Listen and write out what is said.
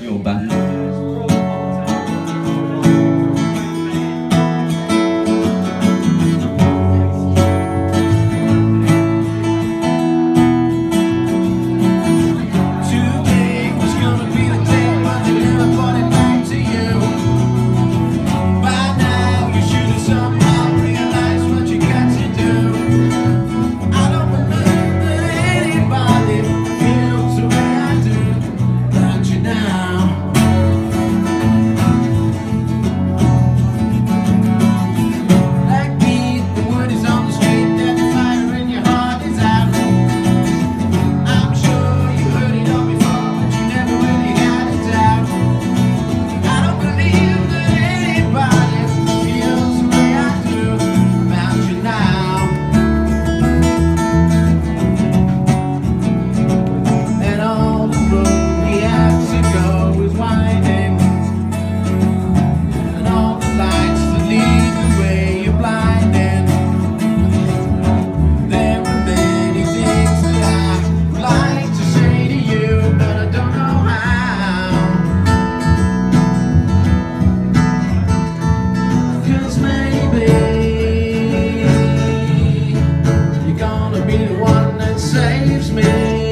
因为我班。one that saves me.